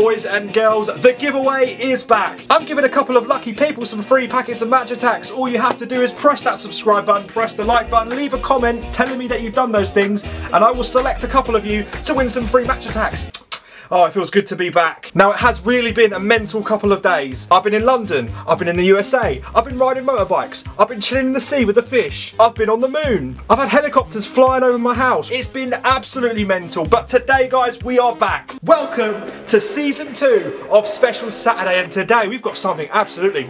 boys and girls, the giveaway is back. I'm giving a couple of lucky people some free packets of Match Attax. All you have to do is press that subscribe button, press the like button, leave a comment telling me that you've done those things, and I will select a couple of you to win some free Match Attax. Oh, it feels good to be back. Now, it has really been a mental couple of days. I've been in London, I've been in the USA, I've been riding motorbikes, I've been chilling in the sea with the fish, I've been on the moon, I've had helicopters flying over my house. It's been absolutely mental, but today, guys, we are back. Welcome to season two of Special Saturday, and today we've got something absolutely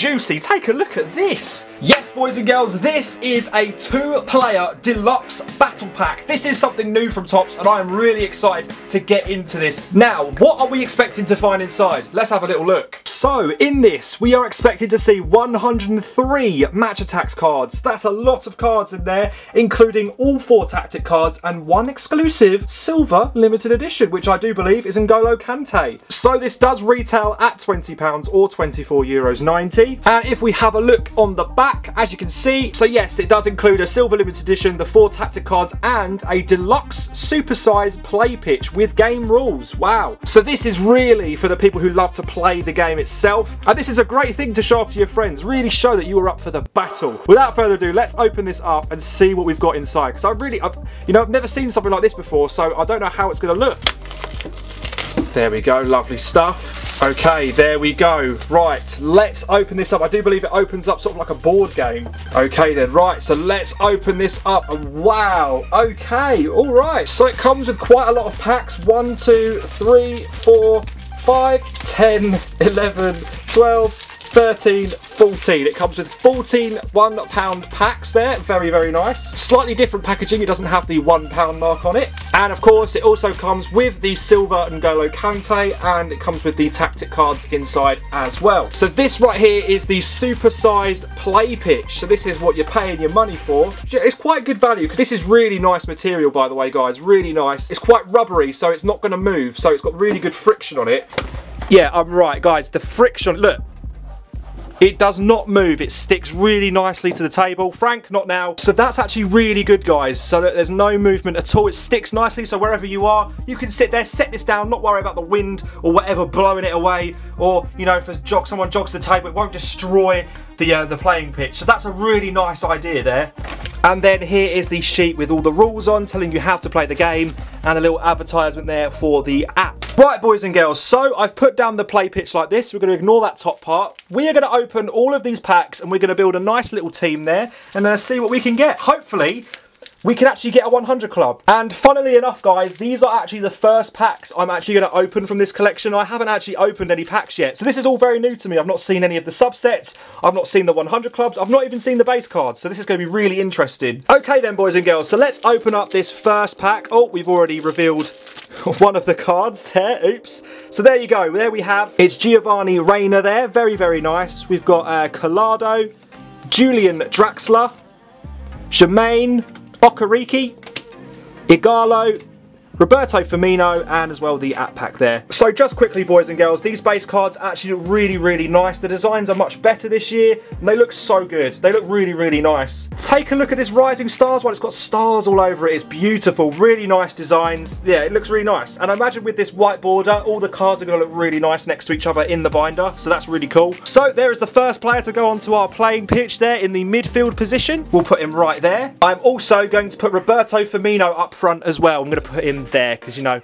juicy. Take a look at this. Yes, boys and girls, this is a two-player deluxe battle pack. This is something new from Topps, and I am really excited to get into this. Now, what are we expecting to find inside? Let's have a little look. So, in this, we are expected to see 103 Match Attax cards. That's a lot of cards in there, including all four tactic cards and one exclusive silver limited edition, which I do believe is N'Golo Kante. So this does retail at £20 or 24 euros 90. And uh, if we have a look on the back, as you can see, so yes, it does include a silver limited edition, the four tactic cards, and a deluxe supersized play pitch with game rules. Wow. So this is really for the people who love to play the game itself. And this is a great thing to show off to your friends. Really show that you are up for the battle. Without further ado, let's open this up and see what we've got inside. Because I really, I've, you know, I've never seen something like this before, so I don't know how it's going to look. There we go, lovely stuff. Okay, there we go. Right, let's open this up. I do believe it opens up sort of like a board game. Okay then, right, so let's open this up. Wow, okay, all right. So it comes with quite a lot of packs. One, two, three, four, five, 10, 11, 12, 13, 14. It comes with 14 one pound packs there. Very, very nice. Slightly different packaging. It doesn't have the one pound mark on it. And of course, it also comes with the silver N'Golo Kante and it comes with the tactic cards inside as well. So this right here is the super-sized play pitch. So this is what you're paying your money for. It's quite good value because this is really nice material, by the way, guys. Really nice. It's quite rubbery, so it's not going to move. So it's got really good friction on it. Yeah, I'm right, guys. The friction, look, it does not move, it sticks really nicely to the table. Frank, not now. So that's actually really good, guys, so that there's no movement at all. It sticks nicely, so wherever you are, you can sit there, set this down, not worry about the wind or whatever blowing it away, or, you know, if a jog, someone jogs the table, it won't destroy the, uh, the playing pitch. So that's a really nice idea there. And then here is the sheet with all the rules on, telling you how to play the game, and a little advertisement there for the app. Right, boys and girls, so I've put down the play pitch like this. We're going to ignore that top part. We are going to open all of these packs, and we're going to build a nice little team there, and uh, see what we can get. Hopefully, we can actually get a 100 club. And funnily enough, guys, these are actually the first packs I'm actually going to open from this collection. I haven't actually opened any packs yet. So this is all very new to me. I've not seen any of the subsets. I've not seen the 100 clubs. I've not even seen the base cards. So this is going to be really interesting. Okay then, boys and girls. So let's open up this first pack. Oh, we've already revealed one of the cards there. Oops. So there you go. There we have. It's Giovanni Reyna there. Very, very nice. We've got uh, Collado, Julian Draxler, Jermaine, Okereke, Ighalo, Roberto Firmino, and as well the app pack there. So just quickly, boys and girls, these base cards actually look really, really nice. The designs are much better this year, and they look so good. They look really, really nice. Take a look at this Rising Stars one. It's got stars all over it. It's beautiful. Really nice designs. Yeah, it looks really nice. And I imagine with this white border, all the cards are going to look really nice next to each other in the binder, so that's really cool. So there is the first player to go onto our playing pitch there in the midfield position. We'll put him right there. I'm also going to put Roberto Firmino up front as well. I'm going to put him there because you know,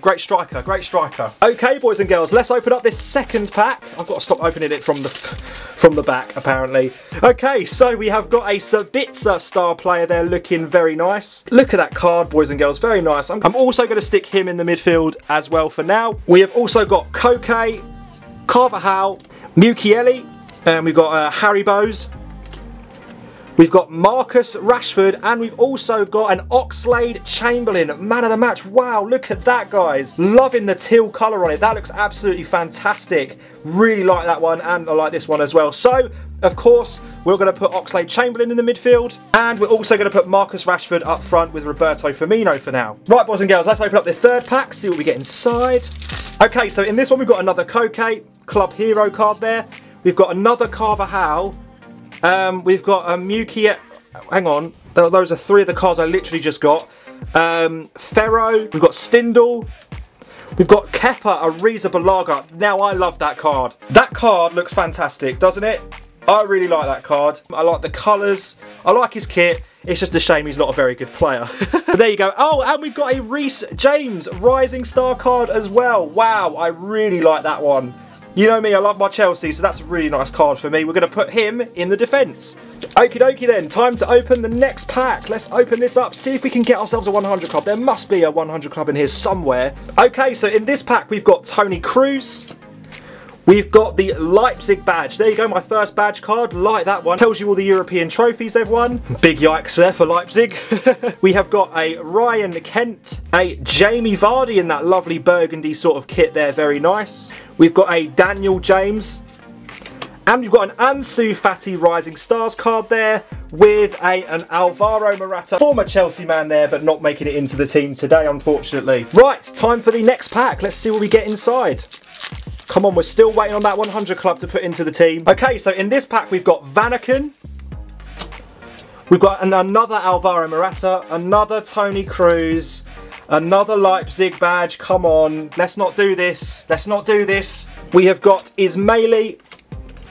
great striker, great striker. Okay, boys and girls, let's open up this second pack. I've got to stop opening it from the from the back, apparently. Okay, so we have got a Sabitzer star player there looking very nice. Look at that card, boys and girls, very nice. I'm, I'm also going to stick him in the midfield as well for now. We have also got Koke, Carvajal, Mukiele, and we've got uh, Harry Bowes, We've got Marcus Rashford and we've also got an Oxlade Chamberlain, man of the match. Wow, look at that, guys. Loving the teal colour on it. That looks absolutely fantastic. Really like that one and I like this one as well. So, of course, we're going to put Oxlade Chamberlain in the midfield and we're also going to put Marcus Rashford up front with Roberto Firmino for now. Right, boys and girls, let's open up the third pack, see what we get inside. Okay, so in this one we've got another Koke Club Hero card there. We've got another Carvajal um, we've got a Muki. Hang on, those are three of the cards I literally just got. Um, Ferro. We've got Stindl. We've got Kepa Arrizabalaga. Now I love that card. That card looks fantastic, doesn't it? I really like that card. I like the colours. I like his kit. It's just a shame he's not a very good player. but there you go. Oh, and we've got a Reece James Rising Star card as well. Wow, I really like that one. You know me, I love my Chelsea, so that's a really nice card for me. We're going to put him in the defence. Okie dokie then, time to open the next pack. Let's open this up, see if we can get ourselves a 100 club. There must be a 100 club in here somewhere. Okay, so in this pack we've got Toni Kroos, We've got the Leipzig badge. There you go, my first badge card. Like that one. Tells you all the European trophies they've won. Big yikes there for Leipzig. we have got a Ryan Kent, a Jamie Vardy in that lovely burgundy sort of kit there. Very nice. We've got a Daniel James. And we've got an Ansu Fati Rising Stars card there with a, an Alvaro Morata, former Chelsea man there, but not making it into the team today, unfortunately. Right, time for the next pack. Let's see what we get inside. Come on, we're still waiting on that 100 club to put into the team. Okay, so in this pack we've got Vanaken. We've got an, another Alvaro Morata, another Toni Kroos, another Leipzig badge. Come on, let's not do this. Let's not do this. We have got Ismaili.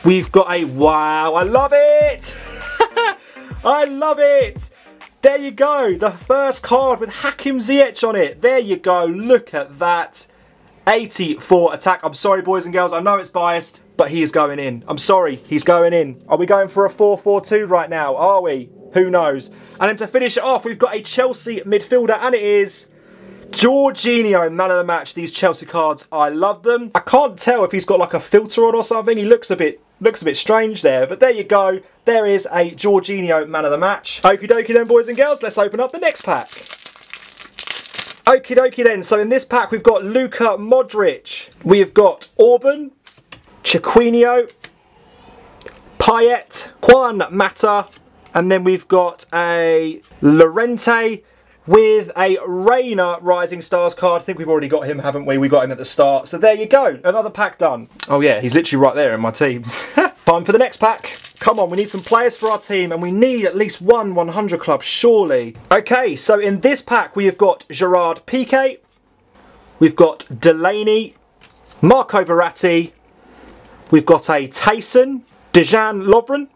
We've got a, wow, I love it. I love it. There you go, the first card with Hakim Ziyech on it. There you go, look at that. 84 attack. I'm sorry, boys and girls. I know it's biased, but he is going in. I'm sorry, he's going in. Are we going for a 4-4-2 right now? Are we? Who knows? And then to finish it off, we've got a Chelsea midfielder, and it is Jorginho, man of the match. These Chelsea cards, I love them. I can't tell if he's got like a filter on or something. He looks a bit looks a bit strange there, but there you go. There is a Jorginho man of the match. Okie dokie then, boys and girls. Let's open up the next pack. Okie dokie then, so in this pack we've got Luka Modric, we've got Orban, Chiquinho, Payet, Juan Mata, and then we've got a Llorente with a Reyna Rising Stars card. I think we've already got him, haven't we? We got him at the start. So there you go, another pack done. Oh yeah, he's literally right there in my team. Time for the next pack. Come on, we need some players for our team and we need at least one 100 club, surely. Okay, so in this pack we have got Gerard Piqué, we've got Delaney, Marco Verratti, we've got a Taison, Dejan Lovren,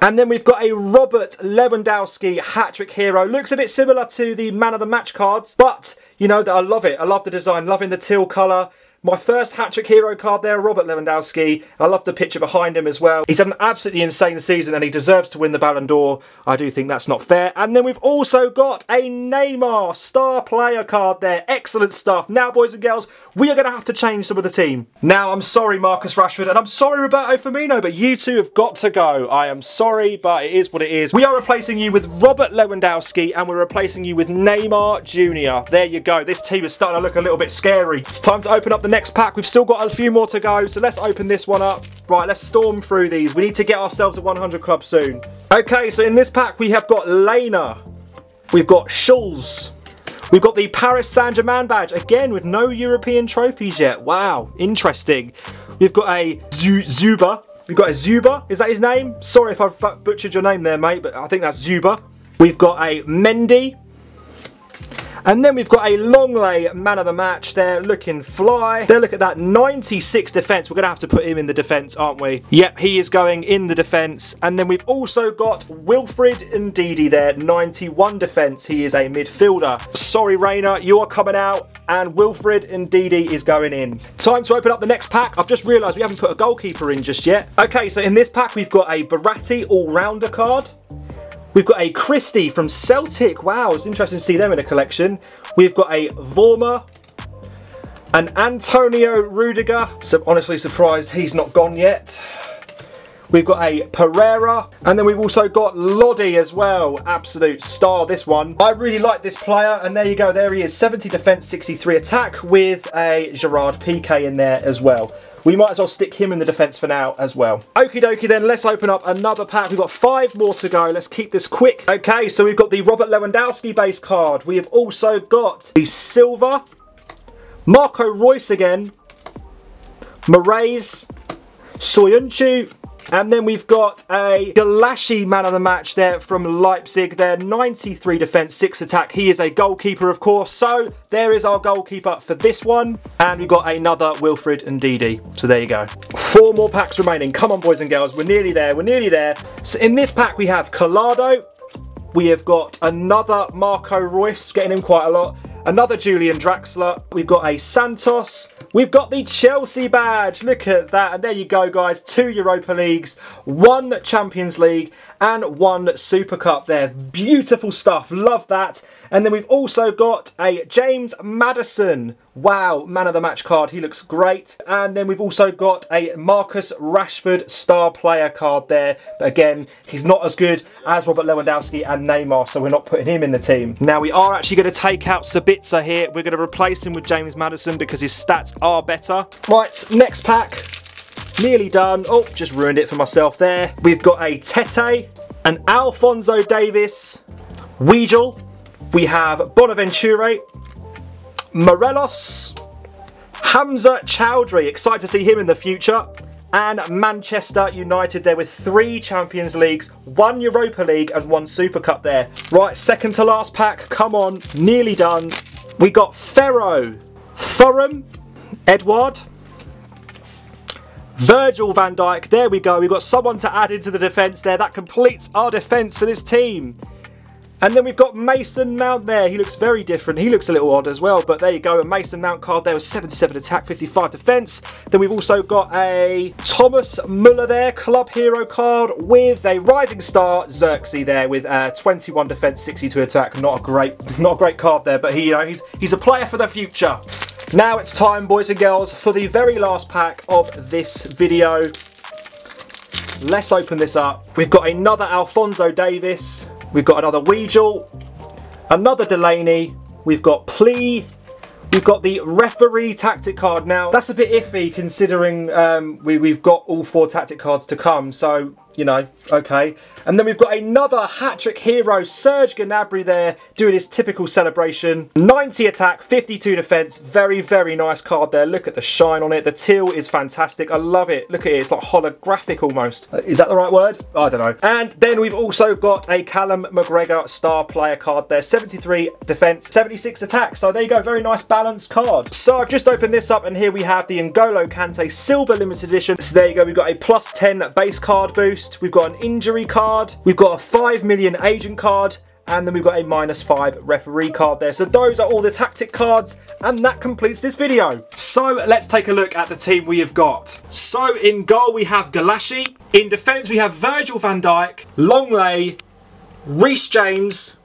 and then we've got a Robert Lewandowski hat-trick hero. Looks a bit similar to the man of the match cards, but you know that I love it. I love the design, loving the teal colour. My first hat-trick hero card there, Robert Lewandowski. I love the picture behind him as well. He's had an absolutely insane season and he deserves to win the Ballon d'Or. I do think that's not fair. And then we've also got a Neymar star player card there. Excellent stuff. Now, boys and girls, we are going to have to change some of the team. Now, I'm sorry, Marcus Rashford, and I'm sorry, Roberto Firmino, but you two have got to go. I am sorry, but it is what it is. We are replacing you with Robert Lewandowski and we're replacing you with Neymar Jr. There you go. This team is starting to look a little bit scary. It's time to open up the the next pack. We've still got a few more to go, so let's open this one up. Right, let's storm through these. We need to get ourselves a 100 club soon. Okay, so in this pack we have got Lena. We've got Schulz. We've got the Paris Saint-Germain badge, again with no European trophies yet. Wow, interesting. We've got a Zuba. We've got a Zuba, is that his name? Sorry if I've butchered your name there, mate, but I think that's Zuba. We've got a Mendy. And then we've got a Lenglet man of the match there, looking fly. There, look at that, 96 defence. We're going to have to put him in the defence, aren't we? Yep, he is going in the defence. And then we've also got Wilfred Ndidi there, 91 defence. He is a midfielder. Sorry, Reyna, you are coming out and Wilfred Ndidi is going in. Time to open up the next pack. I've just realised we haven't put a goalkeeper in just yet. Okay, so in this pack we've got a Verratti all-rounder card. We've got a Christie from Celtic. Wow, it's interesting to see them in a collection. We've got a Vormer, an Antonio Rudiger. So honestly surprised he's not gone yet. We've got a Pereira, and then we've also got Lodi as well. Absolute star, this one. I really like this player, and there you go. There he is, 70 defense, 63 attack, with a Gerard Piqué in there as well. We might as well stick him in the defence for now as well. Okie dokie then, let's open up another pack. We've got five more to go. Let's keep this quick. Okay, so we've got the Robert Lewandowski base card. We have also got the Silver, Marco Reus again, Moraes, Soyuncu, And then we've got a Gulácsi man of the match there from Leipzig there. 93 defence, 6 attack. He is a goalkeeper, of course. So there is our goalkeeper for this one. And we've got another Wilfred Ndidi. So there you go. Four more packs remaining. Come on, boys and girls. We're nearly there. We're nearly there. So in this pack, we have Collado. We have got another Marco Reus, getting him quite a lot. Another Julian Draxler. We've got a Santos. We've got the Chelsea badge. Look at that. And there you go, guys. Two Europa Leagues, one Champions League, and one Super Cup there. Beautiful stuff. Love that. And then we've also got a James Maddison. Wow, man of the match card. He looks great. And then we've also got a Marcus Rashford star player card there. But again, he's not as good as Robert Lewandowski and Neymar, so we're not putting him in the team. Now, we are actually going to take out Sabitzer here. We're going to replace him with James Maddison because his stats are better. Right, next pack. Nearly done. Oh, just ruined it for myself there. We've got a Tete, an Alphonso Davies, Weigl, we have Bonaventure, Morelos, Hamza Choudhury, excited to see him in the future, and Manchester United there with three Champions Leagues, one Europa League and one Super Cup there. Right, second to last pack, come on, nearly done. We got Ferro, Thuram, Edouard, Virgil van Dijk, there we go. We've got someone to add into the defence there. That completes our defence for this team. And then we've got Mason Mount there. He looks very different. He looks a little odd as well, but there you go. A Mason Mount card there with 77 attack, 55 defence. Then we've also got a Thomas Muller there, club hero card with a Rising Star Zirkzee there with uh, 21 defence, 62 attack. Not a great, not a great card there, but he, you know, he's he's a player for the future. Now it's time, boys and girls, for the very last pack of this video. Let's open this up. We've got another Alphonso Davies. We've got another Weigl, another Delaney, we've got Plea, we've got the referee tactic card. Now, that's a bit iffy considering um, we, we've got all four tactic cards to come, so you know, okay. And then we've got another hat-trick hero, Serge Gnabry there, doing his typical celebration. 90 attack, 52 defense, very, very nice card there. Look at the shine on it. The teal is fantastic. I love it. Look at it, it's like holographic almost. Is that the right word? I don't know. And then we've also got a Callum McGregor star player card there. 73 defense, 76 attack. So there you go, very nice balanced card. So I've just opened this up and here we have the N'Golo Kante Silver Limited Edition. So there you go, we've got a plus 10 base card boost we've got an injury card, we've got a 5 million agent card, and then we've got a minus 5 referee card there. So those are all the tactic cards, and that completes this video. So let's take a look at the team we have got. So in goal we have Gulácsi, in defence we have Virgil van Dijk, Lenglet, Reece James,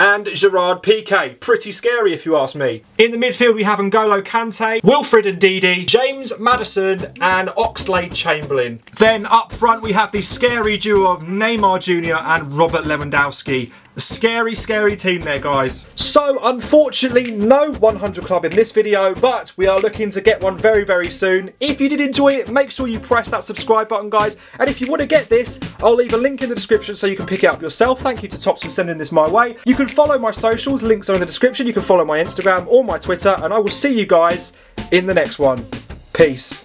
and Gerard Piqué. Pretty scary if you ask me. In the midfield we have N'Golo Kante, Wilfred Ndidi, James Maddison and Oxlade Chamberlain. Then up front we have the scary duo of Neymar Jr and Robert Lewandowski. Scary, scary team there, guys. So, unfortunately, no 100 Club in this video, but we are looking to get one very, very soon. If you did enjoy it, make sure you press that subscribe button, guys. And if you want to get this, I'll leave a link in the description so you can pick it up yourself. Thank you to Topps for sending this my way. You can follow my socials, links are in the description. You can follow my Instagram or my Twitter, and I will see you guys in the next one. Peace.